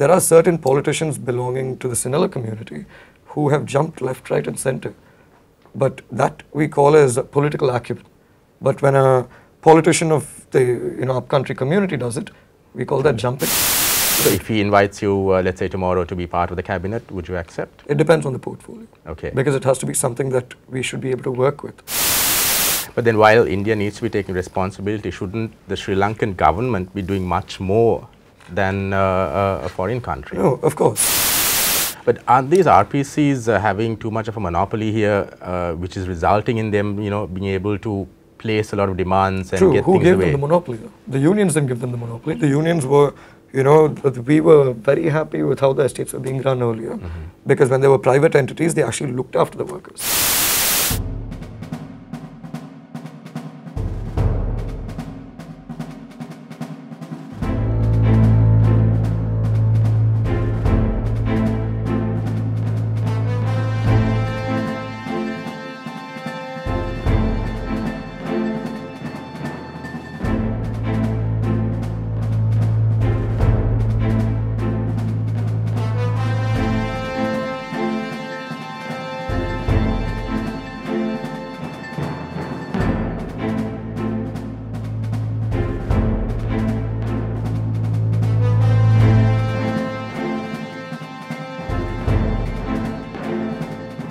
there are certain politicians belonging to the Sinhala community who have jumped left, right, and center. But that we call as a political acumen. But when a politician of the you know upcountry community does it, we call that jumping. So if he invites you, uh, let's say tomorrow, to be part of the cabinet, would you accept? It depends on the portfolio. Okay. Because it has to be something that we should be able to work with. But then while India needs to be taking responsibility, shouldn't the Sri Lankan government be doing much more than uh, uh, a foreign country? No, of course. But aren't these RPCs uh, having too much of a monopoly here, uh, which is resulting in them, you know, being able to place a lot of demands and True. get Who things gave away? them the monopoly? The unions didn't give them the monopoly. The unions were, you know, we were very happy with how the estates were being run earlier, Mm-hmm. because when they were private entities, they actually looked after the workers.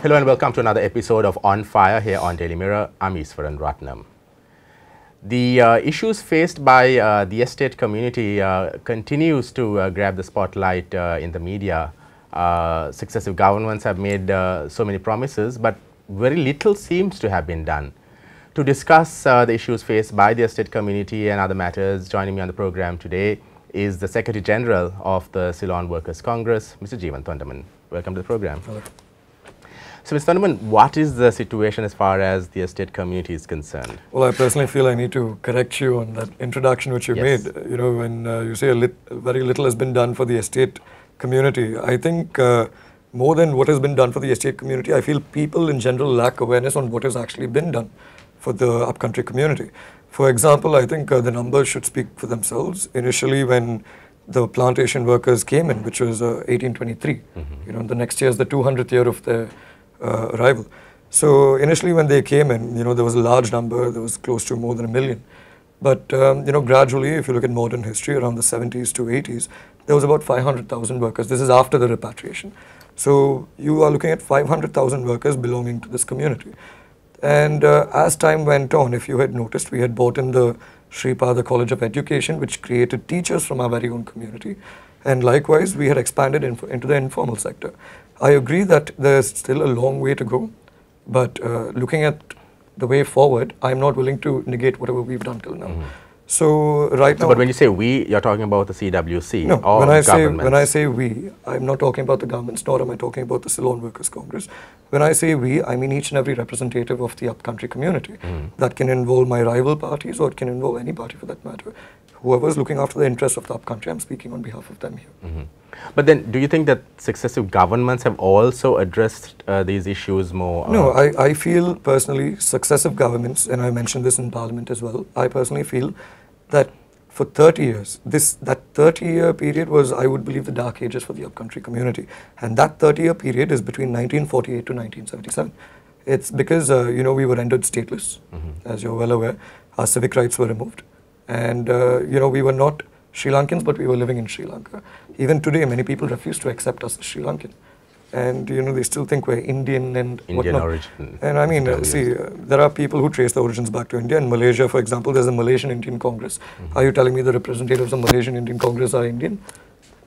Hello and welcome to another episode of On Fire here on Daily Mirror. I'm Easwaran Rutnam. The uh, issues faced by uh, the estate community uh, continues to uh, grab the spotlight uh, in the media. Uh, successive governments have made so many promises, but very little seems to have been done. To discuss the issues faced by the estate community and other matters, joining me on the program today is the Secretary General of the Ceylon Workers Congress, Mr. Jeevan Thondaman. Welcome to the program. So, Mr. Thondaman, what is the situation as far as the estate community is concerned? Well, I personally feel I need to correct you on that introduction which you Yes. made. You know, when uh, you say a lit- very little has been done for the estate community, I think uh, more than what has been done for the estate community, I feel people in general lack awareness on what has actually been done for the upcountry community. For example, I think uh, the numbers should speak for themselves. Initially, when the plantation workers came in, which was uh, 1823, you know, the next year is the 200th year of their uh, arrival. So initially, when they came in, you know, there was a large number. There was close to more than a million. But um, you know, gradually, if you look at modern history, around the 70s to 80s, there was about 500,000 workers. This is after the repatriation. So you are looking at 500,000 workers belonging to this community. And uh, as time went on, if you had noticed, we had brought in the Sripada College of Education, which created teachers from our very own community. And likewise, we had expanded into the informal sector. I agree that there's still a long way to go, but uh, looking at the way forward, I'm not willing to negate whatever we've done till now. So right now, but when you say we, you're talking about the CWC no, when I say when I say we, I'm not talking about the governments, nor am I talking about the Ceylon Workers Congress. When I say we, I mean each and every representative of the upcountry community. That can involve my rival parties, or it can involve any party for that matter. Whoever's looking after the interests of the upcountry, I'm speaking on behalf of them here. Mhm. But then, do you think that successive governments have also addressed uh, these issues more? No, uh, I, I feel personally successive governments, and I mentioned this in Parliament as well. I personally feel that for 30 years, this that 30 year period was, I would believe, the dark ages for the upcountry community, and that 30 year period is between 1948 to 1977. It's because uh, you know we were rendered stateless, as you're well aware. Our civic rights were removed, and uh, you know we were not Sri Lankans, but we were living in Sri Lanka. Even today, many people refuse to accept us as Sri Lankan, and you know they still think we're Indian and Indian whatnot. origin. And I mean, uh, see, uh, there are people who trace the origins back to India. In Malaysia, for example, there's a Malaysian Indian Congress. Mm-hmm. Are you telling me the representatives of Malaysian Indian Congress are Indian?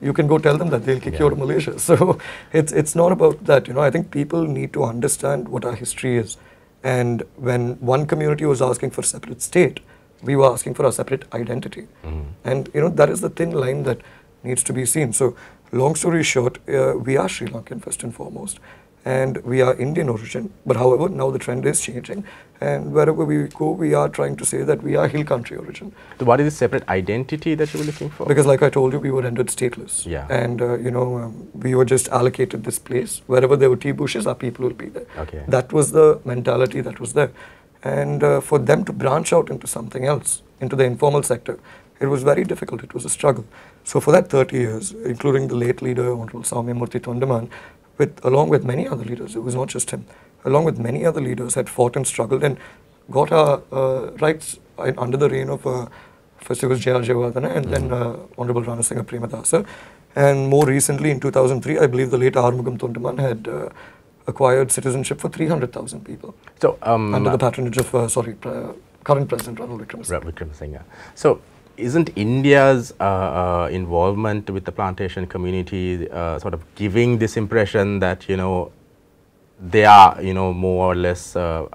You can go tell them that they'll kick you out of Malaysia. So it's it's not about that. You know, I think people need to understand what our history is. And when one community was asking for separate state, we were asking for a separate identity. Mhm. And you know that is the thin line that needs to be seen. So, long story short, uh, we are Sri Lankan first and foremost, and we are Indian origin. But however, now the trend is changing, and wherever we go, we are trying to say that we are hill country origin. So what is the separate identity that you were looking for? Because, like I told you, we were rendered stateless. Yeah. And uh, you know, um, we were just allocated this place. Wherever there were tea bushes, our people will be there. Okay. That was the mentality that was there. And uh, for them to branch out into something else, into the informal sector, it was very difficult. It was a struggle. So for that 30 years, including the late leader, Honorable Saumya Murthy Thondaman, with, along with many other leaders, it was not just him, along with many other leaders, had fought and struggled and got our uh, rights under the reign of uh, first it was J.R. Jayawardena and then uh, Honorable Ranasinghe Premadasa. And more recently, in 2003, I believe the late Arumugam Thondaman had uh, acquired citizenship for 300,000 people So, um, under the patronage of, uh, sorry, current President Ranil Wickremesinghe. Ra- Wickremesinghe. So, isn't India's uh, uh, involvement with the plantation community uh, sort of giving this impression that you know they are you know more or less uh,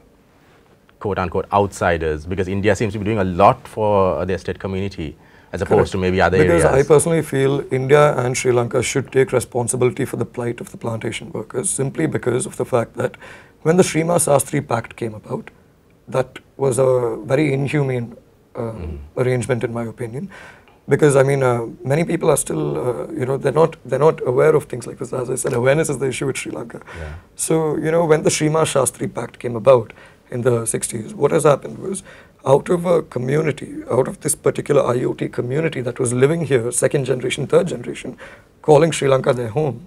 quote unquote outsiders because India seems to be doing a lot for the estate community as opposed Correct. to maybe other because areas. I personally feel India and Sri Lanka should take responsibility for the plight of the plantation workers simply because of the fact that when the Srima Shastri Pact came about, that was a very inhumane uh, arrangement in my opinion. Because I mean, uh, many people are still, uh, you know, they're not they're not aware of things like this. As I said, awareness is the issue with Sri Lanka. Yeah. So you know, when the Srima Shastri Pact came about in the 60s, what has happened was out of a community, out of this particular IoT community that was living here, second generation, third generation, calling Sri Lanka their home,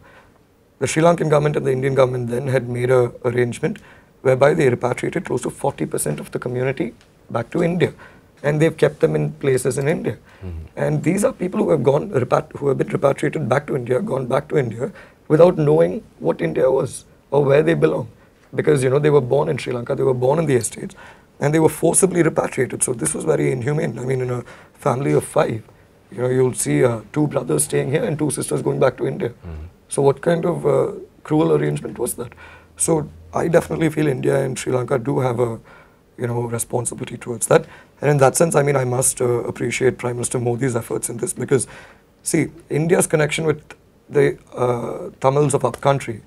the Sri Lankan government and the Indian government then had made an arrangement whereby they repatriated close to 40% of the community back to India. And they've kept them in places in India. Mm-hmm. And these are people who have gone, repat- who have been repatriated back to India, gone back to India without knowing what India was or where they belong. Because, you know, they were born in Sri Lanka, they were born in the estates, and they were forcibly repatriated. So this was very inhumane. I mean, in a family of five, you know, you'll see uh, two brothers staying here and two sisters going back to India. So what kind of uh, cruel arrangement was that? So I definitely feel India and Sri Lanka do have a, you know, responsibility towards that. And in that sense, I mean, I must uh, appreciate Prime Minister Modi's efforts in this because, see, India's connection with the uh, Tamils of upcountry,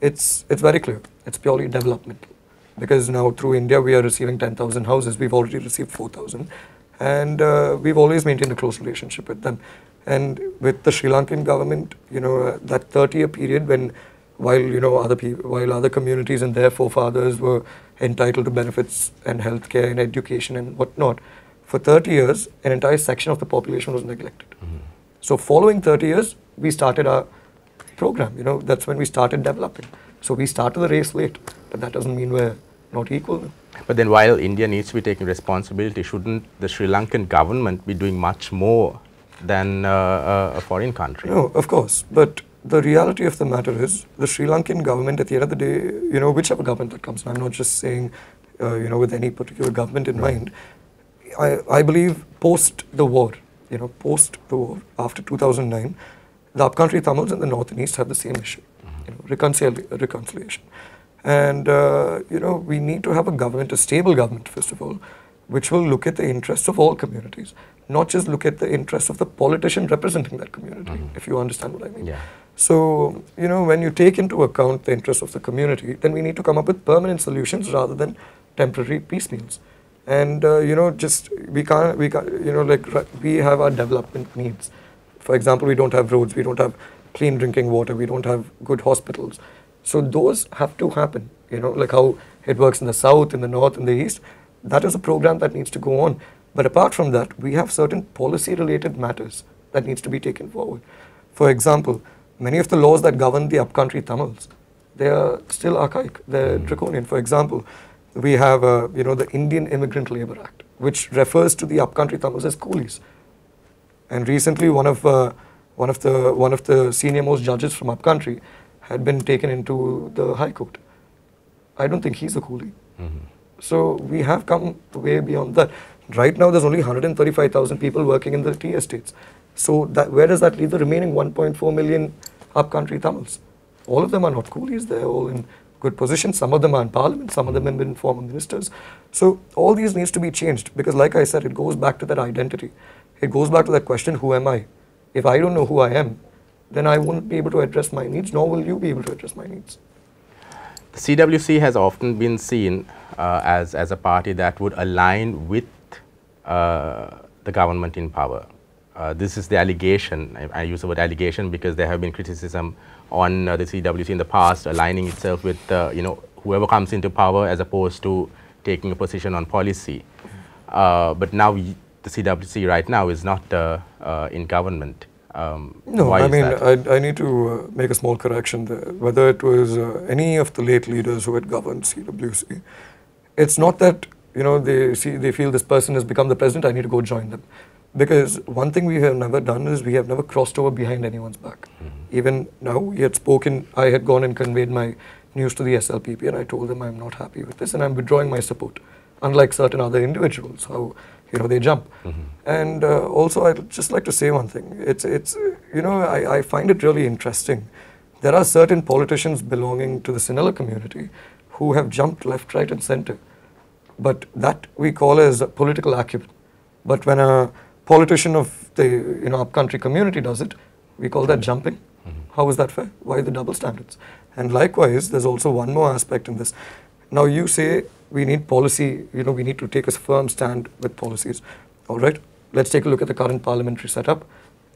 it's it's very clear. It's purely developmental because now through India we are receiving 10,000 houses. We've already received 4,000, and uh, we've always maintained a close relationship with them. And with the Sri Lankan government, you know, uh, that 30-year period when, while you know other people, while other communities and their forefathers were entitled to benefits and healthcare and education and whatnot, for 30 years, an entire section of the population was neglected. So following 30 years, we started our program. You know, that's when we started developing. So we started the race late, but that doesn't mean we're not equal. But then, while India needs to be taking responsibility, shouldn't the Sri Lankan government be doing much more than uh, uh, a foreign country? No, of course. But the reality of the matter is, the Sri Lankan government, at the end of the day, you know, whichever government that comes, and I'm not just saying, uh, you know, with any particular government in mind. I, I believe post the war, you know, post the war, after 2009, the upcountry Tamils in the north and east have the same issue, you know, reconcili- reconciliation. And, uh, you know, we need to have a government, a stable government, first of all, which will look at the interests of all communities, not just look at the interests of the politician representing that community, if you understand what I mean. Yeah. So, you know, when you take into account the interests of the community, then we need to come up with permanent solutions rather than temporary piecemeals. And, uh, you know, just, we can't, we can't, you know, like, we have our development needs. For example, we don't have roads, we don't have clean drinking water, we don't have good hospitals. So those have to happen, you know, like how it works in the south, in the north, in the east. That is a program that needs to go on. But apart from that, we have certain policy related matters that needs to be taken forward. For example, many of the laws that govern the upcountry Tamils, they are still archaic. They're draconian. For example, we have, uh, you know, the Indian Immigrant Labor Act, which refers to the upcountry Tamils as coolies. And recently, one of uh, one of the one of the senior most judges from upcountry had been taken into the High Court. I don't think he's a coolie. Mm-hmm. So we have come way beyond that. Right now, there's only 135,000 people working in the tea estates. So that, where does that leave the remaining 1.4 million upcountry Tamils? All of them are not coolies. They're all in good positions. Some of them are in parliament. Some of them have been mm-hmm. former ministers. So all these needs to be changed because, like I said, it goes back to that identity. It goes back to that question: Who am I? If I don't know who I am, then I won't be able to address my needs. Nor will you be able to address my needs. The CWC has often been seen uh, as, as a party that would align with uh, the government in power. Uh, this is the allegation. I, I use the word allegation because there have been criticism on uh, the CWC in the past aligning itself with uh, you know whoever comes into power as opposed to taking a position on policy. Uh, but now the CWC right now is not in government. Um, No, I mean? I, I need to uh, make a small correction there. Whether it was uh, any of the late leaders who had governed CWC, it's not that you know they see they feel this person has become the president. I need to go join them, because one thing we have never done is we have never crossed over behind anyone's back. Even now, we had spoken. I had gone and conveyed my news to the SLPP, and I told them I'm not happy with this, and I'm withdrawing my support. Unlike certain other individuals, how you know they jump. And uh, also, I'd just like to say one thing. It's it's you know I, I find it really interesting. There are certain politicians belonging to the Sinhala community who have jumped left, right, and center. But that we call as political acumen. But when a politician of the you know upcountry community does it, we call that jumping. How is that fair? Why the double standards? And likewise, there's also one more aspect in this. Now you say we need policy, you know, we need to take a firm stand with policies. All right, let's take a look at the current parliamentary setup.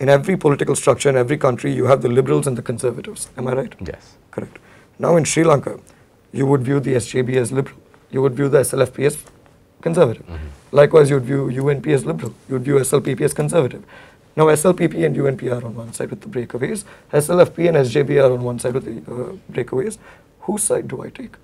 In every political structure in every country, you have the liberals and the conservatives. Am I right? yes. Correct. Now in Sri Lanka, you would view the SJB as liberal. You would view the SLFP as conservative. Likewise, you would view UNP as liberal. You would view SLPP as conservative. Now SLPP and UNP are on one side with the breakaways. SLFP and SJB are on one side with the uh, breakaways. Whose side do I take?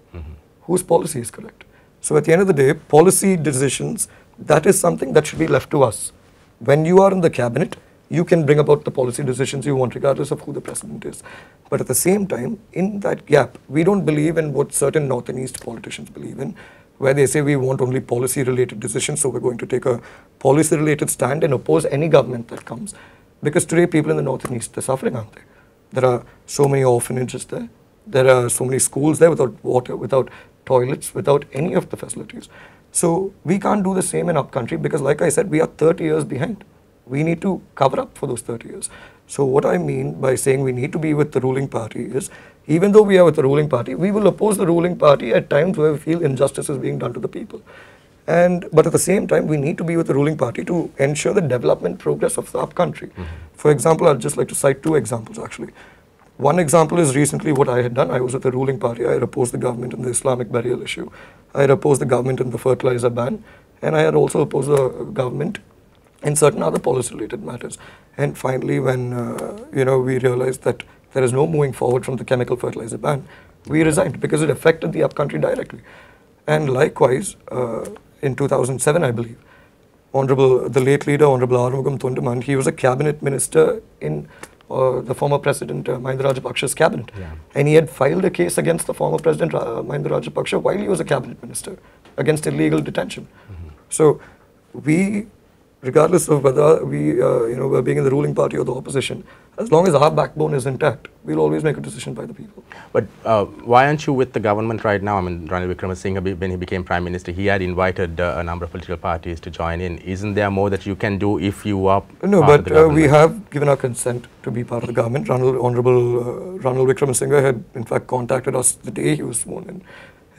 Whose policy is correct? So at the end of the day, policy decisions, that is something that should be left to us. When you are in the cabinet, you can bring about the policy decisions you want, regardless of who the president is. But at the same time, in that gap, we don't believe in what certain North and East politicians believe in, where they say we want only policy related decisions, so we're going to take a policy related stand and oppose any government that comes. Because today, people in the North and East, they're suffering, aren't they? There are so many orphanages there. There are so many schools there without water, without toilets, without any of the facilities. So we can't do the same in upcountry because, like I said, we are 30 years behind. We need to cover up for those 30 years. So what I mean by saying we need to be with the ruling party is, even though we are with the ruling party, we will oppose the ruling party at times where we feel injustice is being done to the people. And but at the same time, we need to be with the ruling party to ensure the development progress of the upcountry. Mm-hmm. For example, I'd just like to cite two examples actually. One example is recently what I had done. I was with the ruling party. I had opposed the government in the Islamic burial issue. I had opposed the government in the fertilizer ban. And I had also opposed the government in certain other policy related matters. And finally, when uh, you know we realized that there is no moving forward from the chemical fertilizer ban, we resigned because it affected the upcountry directly. And likewise, uh, in 2007, I believe, Honorable the late leader, Honorable Arumugam Thondaman, he was a cabinet minister in uh, the former president uh, Mahinda Rajapaksa's cabinet, Yeah. and he had filed a case against the former president uh, Mahinda Rajapaksa while he was a cabinet minister against illegal detention. So we, regardless of whether we, uh, you know, we're being in the ruling party or the opposition, as long as our backbone is intact, we'll always make a decision by the people. But uh, why aren't you with the government right now? I mean, Ranil Wickremesinghe, when he became prime minister, he had invited uh, a number of political parties to join in. Isn't there more that you can do if you are No, part of but uh, we have given our consent to be part of the government. Ranil, Honorable uh, Ranil Wickremesinghe had, in fact, contacted us the day he was sworn in,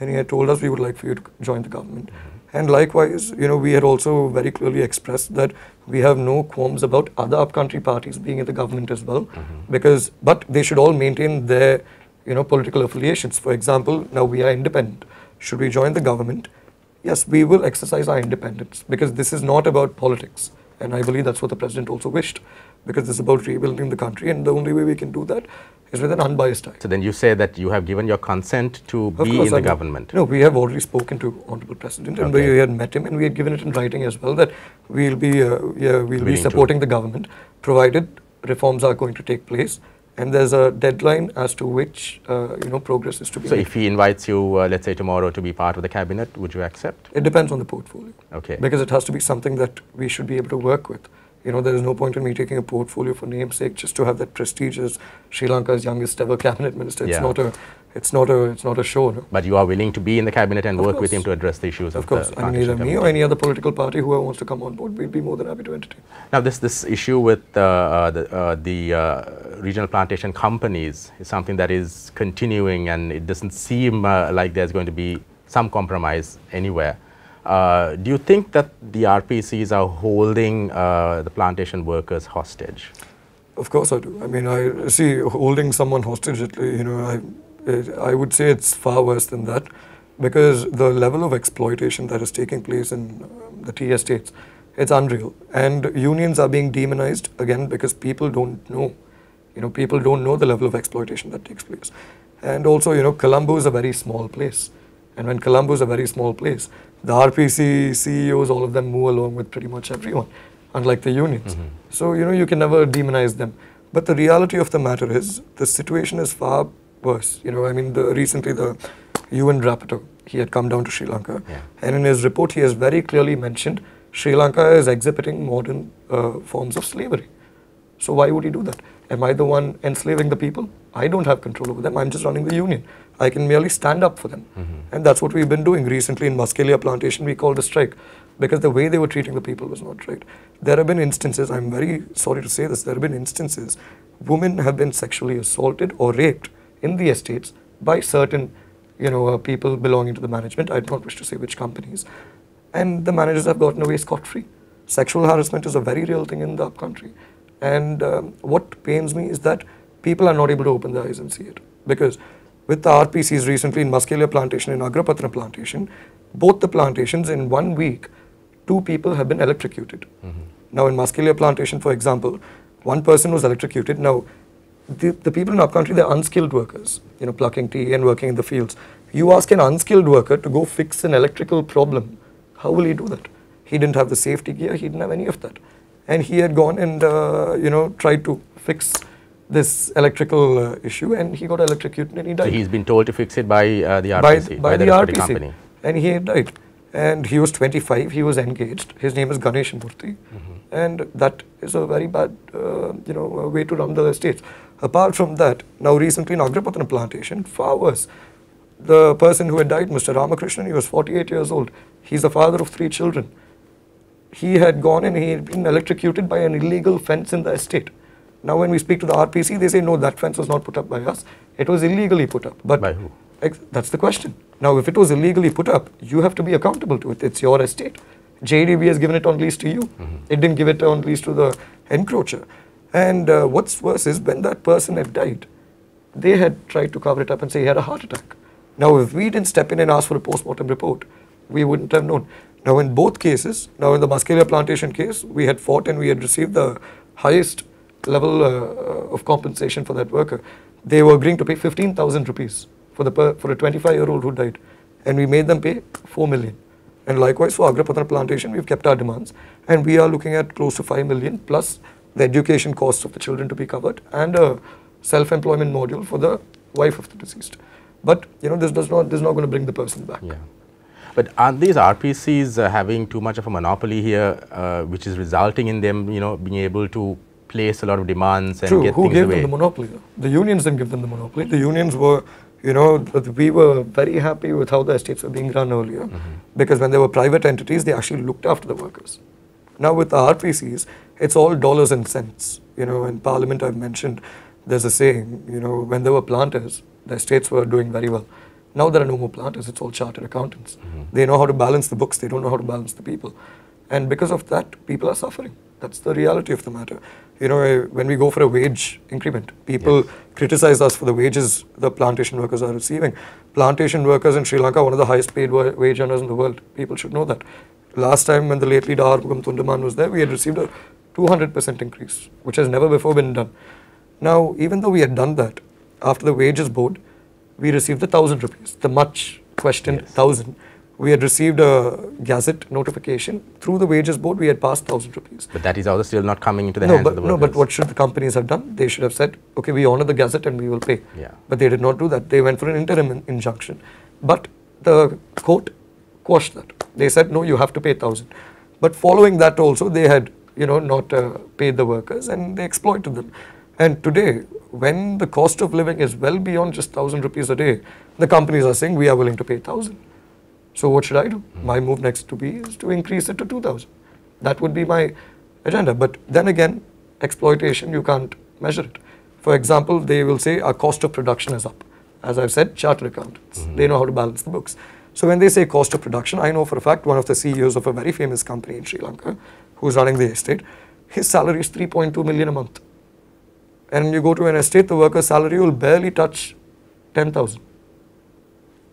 and he had told us we would like for you to join the government. And likewise, you know, we had also very clearly expressed that we have no qualms about other upcountry parties being in the government as well, mm-hmm. because but they should all maintain their, you know, political affiliations. For example, now we are independent. Should we join the government? Yes, we will exercise our independence because this is not about politics. And I believe that's what the president also wished because it's about rebuilding the country. And the only way we can do that is with an unbiased eye. So then you say that you have given your consent to Of be course, in the I government. No, we have already spoken to Honorable President and Okay. we had met him and we had given it in writing as well that we'll be, uh, yeah, we'll be Willing to. supporting the government provided reforms are going to take place. And there's a deadline as to which, uh, you know, progress is to be made. So made. if he invites you, uh, let's say tomorrow, to be part of the cabinet, would you accept? It depends on the portfolio. Okay. Because it has to be something that we should be able to work with. You know, there is no point in me taking a portfolio for namesake just to have that prestige as Sri Lanka's youngest ever cabinet minister. It's Yeah. not a, it's not a, it's not a show. No? But you are willing to be in the cabinet and Of work with him to address the issues of, Of course, the I mean, plantation either me or any other political party, whoever wants to come on board, we'd be more than happy to entertain. Now, this, this issue with uh, uh, the, uh, the uh, regional plantation companies is something that is continuing and it doesn't seem uh, like there's going to be some compromise anywhere. Uh, do you think that the RPCs are holding uh, the plantation workers hostage? Of course, I do. I mean, I see holding someone hostage, you know, I, it, I would say it's far worse than that, because the level of exploitation that is taking place in um, the tea estates It's unreal. And unions are being demonized again because people don't know. You know, people don't know the level of exploitation that takes place. And also, you know, Colombo is a very small place. And when Colombo is a very small place, the RPC CEOs, all of them move along with pretty much everyone, unlike the unions. So, you know, you can never demonize them. But the reality of the matter is, the situation is far worse. You know, I mean, the, recently the UN rapporteur, he had come down to Sri Lanka, Yeah. and in his report, he has very clearly mentioned Sri Lanka is exhibiting modern uh, forms of slavery. So why would he do that? Am I the one enslaving the people? I don't have control over them. I'm just running the union. I can merely stand up for them. And that's what we've been doing recently in Maskeliya Plantation. We called a strike because the way they were treating the people was not right. There have been instances, I'm very sorry to say this, there have been instances women have been sexually assaulted or raped in the estates by certain you know, uh, people belonging to the management. I do not wish to say which companies. And the managers have gotten away scot free. Sexual harassment is a very real thing in the upcountry. And um, what pains me is that people are not able to open their eyes and see it. Because with the RPCs recently in Maskeliya plantation and Agarapathana plantation, both the plantations in one week, two people have been electrocuted. Now, in Maskeliya plantation, for example, one person was electrocuted. Now, the, the people in our country, they're unskilled workers, you know, plucking tea and working in the fields. You ask an unskilled worker to go fix an electrical problem, how will he do that? He didn't have the safety gear, he didn't have any of that. And he had gone and, uh, you know, tried to fix this electrical uh, issue and he got electrocuted and he died So he's been told to fix it by uh, the RPC, by, by, the, respective RPC. company. And he died. And he was 25, he was engaged. His name is Ganesh Murthy. Mm-hmm. And that is a very bad, uh, you know, uh, way to run the estates. Apart from that, now recently in Agarapathana plantation, far worse. The person who had died, Mr. Ramakrishnan, he was 48 years old. He's the father of three children. He had gone and he had been electrocuted by an illegal fence in the estate. Now, when we speak to the RPC, they say, no, that fence was not put up by us. It was illegally put up. But By who? That's the question. Now, if it was illegally put up, you have to be accountable to it. It's your estate. JDB has given it on lease to you. It didn't give it on lease to the encroacher. And uh, what's worse is when that person had died, they had tried to cover it up and say he had a heart attack. Now, if we didn't step in and ask for a post-mortem report, we wouldn't have known. Now, in both cases, now in the Maskeliya plantation case, we had fought and we had received the highest level uh, of compensation for that worker. They were agreeing to pay 15,000 rupees for, the per, for a 25-year-old who died. And we made them pay 4 million. And likewise for Agarapathana plantation, we've kept our demands. And we are looking at close to 5 million plus the education costs of the children to be covered and a self-employment module for the wife of the deceased. But you know, this does not this is not going to bring the person back. Yeah. But aren't these RPCs uh, having too much of a monopoly here, uh, which is resulting in them, you know, being able to place a lot of demands and True. get Who things gave away? them the monopoly? The unions didn't give them the monopoly. The unions were, you know, we were very happy with how the estates were being run earlier, Mm-hmm. because when they were private entities, they actually looked after the workers. Now with the RPCs, it's all dollars and cents. You know, in Parliament, I've mentioned there's a saying. You know, when there were planters, the estates were doing very well. Now there are no more planters. It's all chartered accountants. They know how to balance the books. They don't know how to balance the people, and because of that, people are suffering. That's the reality of the matter. You know, eh, when we go for a wage increment, people criticize us for the wages the plantation workers are receiving. Plantation workers in Sri Lanka, one of the highest paid wa- wage earners in the world. People should know that. Last time when the late leader Arumugam Thondaman was there, we had received a 200% increase, which has never before been done. Now, even though we had done that, after the wages board, we received the thousand rupees, the much questioned Yes. thousand. We had received a gazette notification through the wages board. We had passed thousand rupees. But that is also still not coming into the No, hands but of the workers. no, but what should the companies have done? They should have said, okay, we honor the gazette and we will pay. Yeah. But they did not do that. They went for an interim in- injunction. But the court quashed that. They said, no, you have to pay thousand. But following that also, they had, you know, not uh, paid the workers and they exploited them. And today, when the cost of living is well beyond just thousand rupees a day, the companies are saying we are willing to pay thousand. So what should I do? Hmm. My move next to be is to increase it to 2000. That would be my agenda. But then again, exploitation, you can't measure it. For example, they will say our cost of production is up. As I've said, chartered accountants, hmm. they know how to balance the books. So when they say cost of production, I know for a fact one of the CEOs of a very famous company in Sri Lanka who's running the estate, his salary is 3.2 million a month. And when you go to an estate, the worker's salary will barely touch 10,000.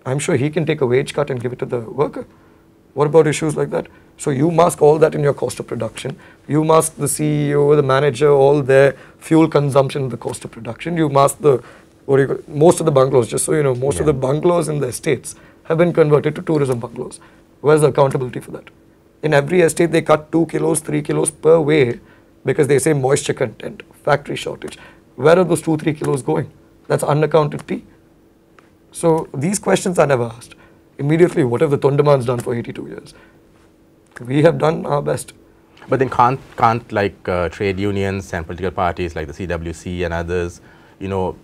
I'm sure he can take a wage cut and give it to the worker. What about issues like that? So you mask all that in your cost of production. You mask the CEO, the manager, all their fuel consumption in the cost of production. You mask the what do you call, most of the bungalows. Just so you know, most Yeah. of the bungalows in the estates have been converted to tourism bungalows. Where's the accountability for that? In every estate, they cut two kilos, three kilos per way because they say moisture content, factory shortage. Where are those two, three kilos going? That's unaccounted tea. So these questions are never asked. Immediately, what have the Thondamans done for 82 years? We have done our best. But then can't, can't like uh, trade unions and political parties like the CWC and others, you know,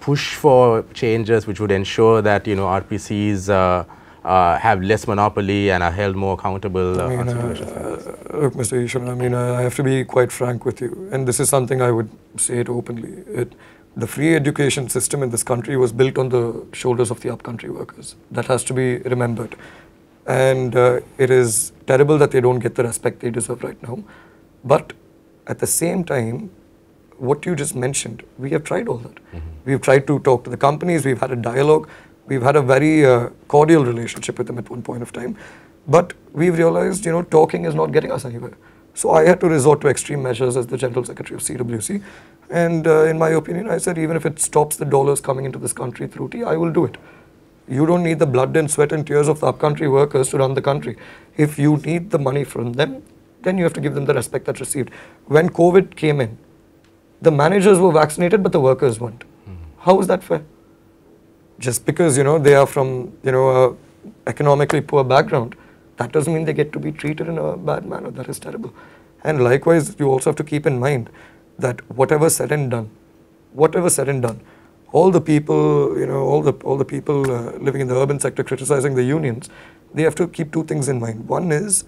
push for changes which would ensure that, you know, RPCs uh, uh, have less monopoly and are held more accountable uh, I mean, uh, look, Mr. Ishwan, I mean, I have to be quite frank with you, and this is something I would say it openly. It, the free education system in this country was built on the shoulders of the upcountry workers. That has to be remembered. And uh, it is terrible that they don't get the respect they deserve right now. But at the same time, what you just mentioned, we have tried all that. We've tried to talk to the companies, we've had a dialogue, we've had a very uh, cordial relationship with them at one point of time. But we've realized, you know, talking is not getting us anywhere. So I had to resort to extreme measures as the General Secretary of CWC. And uh, in my opinion, I said, even if it stops the dollars coming into this country through tea, I will do it. You don't need the blood and sweat and tears of the upcountry workers to run the country. If you need the money from them, then you have to give them the respect that's received. When COVID came in, the managers were vaccinated, but the workers weren't. How is that fair? Just because you know they are from you know a economically poor background, that doesn't mean they get to be treated in a bad manner. That is terrible. And likewise, you also have to keep in mind that whatever said and done, whatever said and done, all the people, you know, all the all the people uh, living in the urban sector criticizing the unions, they have to keep two things in mind. One is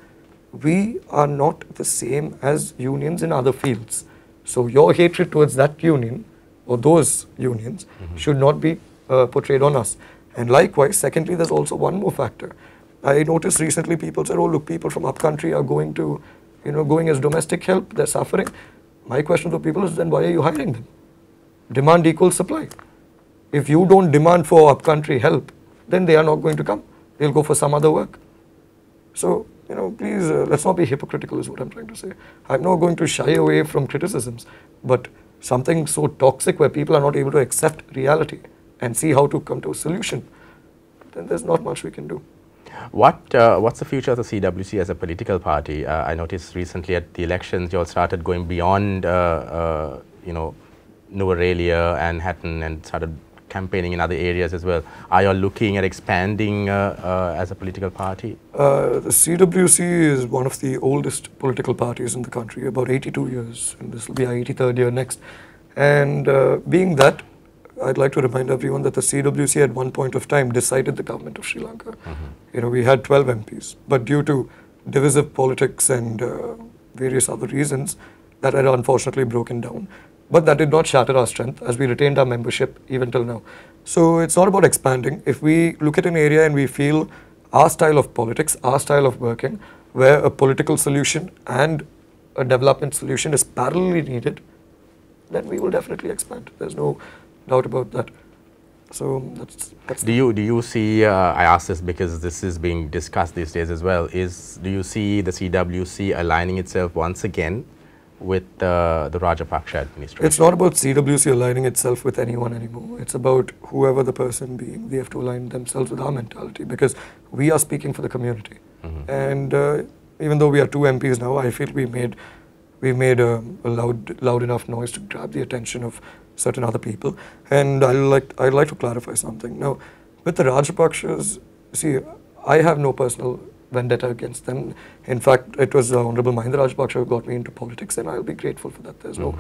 we are not the same as unions in other fields. So your hatred towards that union or those unions should not be uh, portrayed on us. And likewise, secondly, there's also one more factor. I noticed recently people said, "Oh, look, people from upcountry are going to, you know, going as domestic help. They're suffering." My question to people is, then why are you hiring them? Demand equals supply. If you don't demand for upcountry help, then they are not going to come. They'll go for some other work. So, you know, please, uh, let's not be hypocritical, is what I'm trying to say. I'm not going to shy away from criticisms, but something so toxic where people are not able to accept reality and see how to come to a solution, then there's not much we can do. What, uh, what's the future of the CWC as a political party? Uh, I noticed recently at the elections you all started going beyond, uh, uh, you know, Nuwara Eliya and Hatton and started campaigning in other areas as well. Are you looking at expanding uh, uh, as a political party? The CWC is one of the oldest political parties in the country, about 82 years, and this will be our 83rd year next. And being that, I'd like to remind everyone that the CWC at one point of time decided the government of Sri Lanka. You know, we had 12 MPs, but due to divisive politics and uh, various other reasons, that had unfortunately broken down. But that did not shatter our strength as we retained our membership even till now. So it's not about expanding. If we look at an area and we feel our style of politics, our style of working, where a political solution and a development solution is parallelly needed, then we will definitely expand. There's no doubt about that. So that's that's Do you do you see? Uh, I ask this because this is being discussed these days as well. Is do you see the CWC aligning itself once again with uh, the Rajapaksa administration? It's not about CWC aligning itself with anyone anymore. It's about whoever the person being. They have to align themselves with our mentality because we are speaking for the community. And uh, even though we are two MPs now, I feel we made we made a, a loud loud enough noise to grab the attention of certain other people. And I like I'd like to clarify something now. With the Rajapakshas, see, I have no personal vendetta against them. In fact, it was uh, Honorable Mahinda Rajapaksa who got me into politics, and I'll be grateful for that. There's no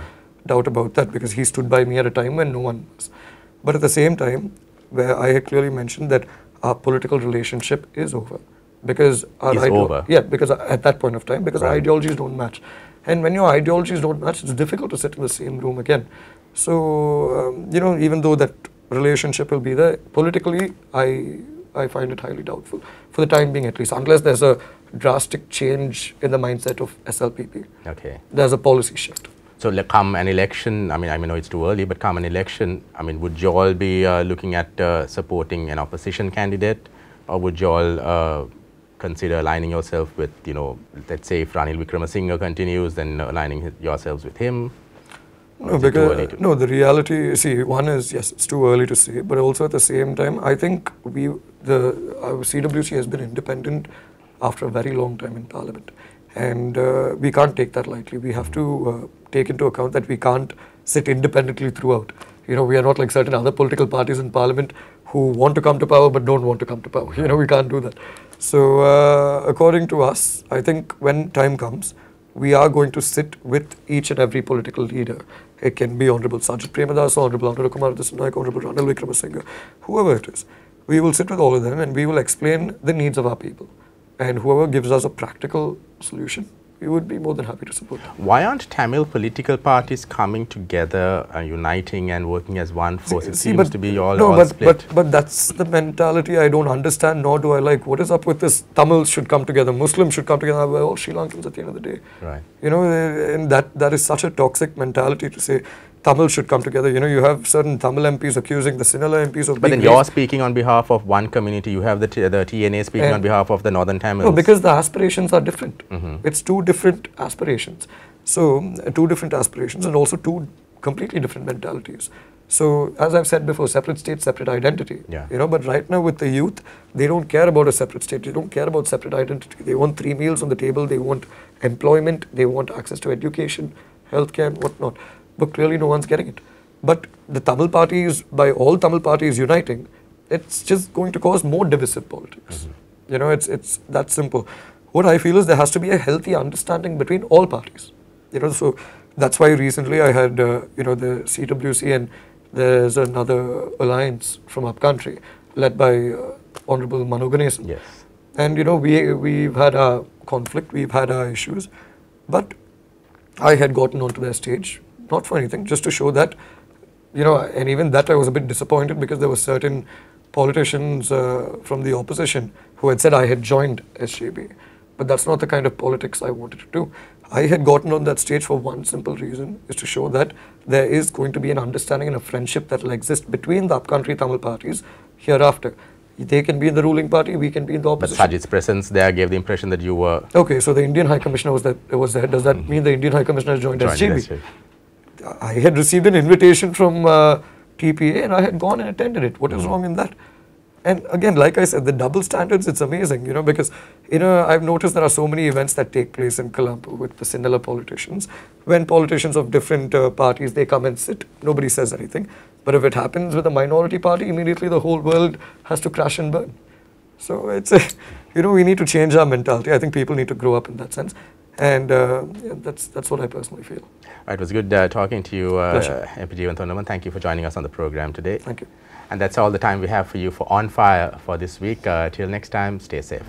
doubt about that because he stood by me at a time when no one was. But at the same time, where I had clearly mentioned that our political relationship is over because our Is over? yeah because at that point of time because our Right. ideologies don't match, and when your ideologies don't match, it's difficult to sit in the same room again. So um, you know, even though that relationship will be there politically, I I find it highly doubtful for the time being at least, unless there's a drastic change in the mindset of SLPP. Okay. There's a policy shift. So come an election, I mean, I know it's too early, but come an election, I mean, would you all be uh, looking at uh, supporting an opposition candidate, or would you all uh, consider aligning yourself with, you know, let's say if Ranil Wickremesinghe continues, then aligning his, yourselves with him? No, because no, the reality. See, one is yes, it's too early to say, but also at the same time, I think we the our CWC has been independent after a very long time in Parliament, and uh, we can't take that lightly. We have to uh, take into account that we can't sit independently throughout. You know, we are not like certain other political parties in Parliament who want to come to power but don't want to come to power. You know, we can't do that. So, uh, according to us, I think when time comes, we are going to sit with each and every political leader. It can be Honorable Sajith Premadas, Honorable Anura Kumar Dissanayake, Honorable Ranil Wickremesinghe, whoever it is. We will sit with all of them and we will explain the needs of our people. And whoever gives us a practical solution, we would be more than happy to support. Why aren't Tamil political parties coming together, uh, uniting and working as one force? It See, seems but- to be all, no, all but, split. But, but that's the mentality I don't understand, nor do I like. What is up with this? Tamils should come together, Muslims should come together. We're all Sri Lankans at the end of the day. right. You know, and that, that is such a toxic mentality to say Tamil should come together. You know, you have certain Tamil MPs accusing the Sinhala MPs of But then you're speaking on behalf of one community. You have the, t- the TNA speaking And- on behalf of the Northern Tamils. No, because the aspirations are different. Mm-hmm. It's two different aspirations. So, mm, two different aspirations and also two completely different mentalities. So, as I've said before, separate state, separate identity. Yeah. You know, but right now with the youth, they don't care about a separate state. They don't care about separate identity. They want three meals on the table. They want employment. They want access to education, healthcare, whatnot. But clearly, no one's getting it. But the Tamil parties, by all Tamil parties uniting, it's just going to cause more divisive politics. You know, it's it's that simple. What I feel is there has to be a healthy understanding between all parties. You know, so that's why recently I had uh, you know the CWC and there's another alliance from upcountry led by uh, Honorable Mano Ganesan. Yes. And you know, we we've had our conflict, we've had our issues, but I had gotten onto their stage not for anything, just to show that, you know, and even that I was a bit disappointed because there were certain politicians uh, from the opposition who had said I had joined SJB, but that's not the kind of politics I wanted to do. I had gotten on that stage for one simple reason, is to show that there is going to be an understanding and a friendship that will exist between the upcountry Tamil parties hereafter. They can be in the ruling party, we can be in the opposition. But. Sajith's presence there gave the impression that you were Okay, so the Indian High Commissioner was that was there. Does that mean the Indian High Commissioner has joined SGB? SJB. I had received an invitation from uh, TPA and I had gone and attended it. What is wrong in that? And again, like I said, the double standards, it's amazing, you know, because, you know, I've noticed there are so many events that take place in Colombo with the Sinhala politicians. When politicians of different uh, parties, they come and sit, nobody says anything. But if it happens with a minority party, immediately the whole world has to crash and burn. So it's, a, you know, we need to change our mentality. I think people need to grow up in that sense. And uh, yeah, that's, that's what I personally feel. Right, it was good uh, talking to you, uh, Pleasure. MP Jeevan Thank you for joining us on the program today. Thank you. And that's all the time we have for you for On Fire for this week. Uh, till next time, stay safe.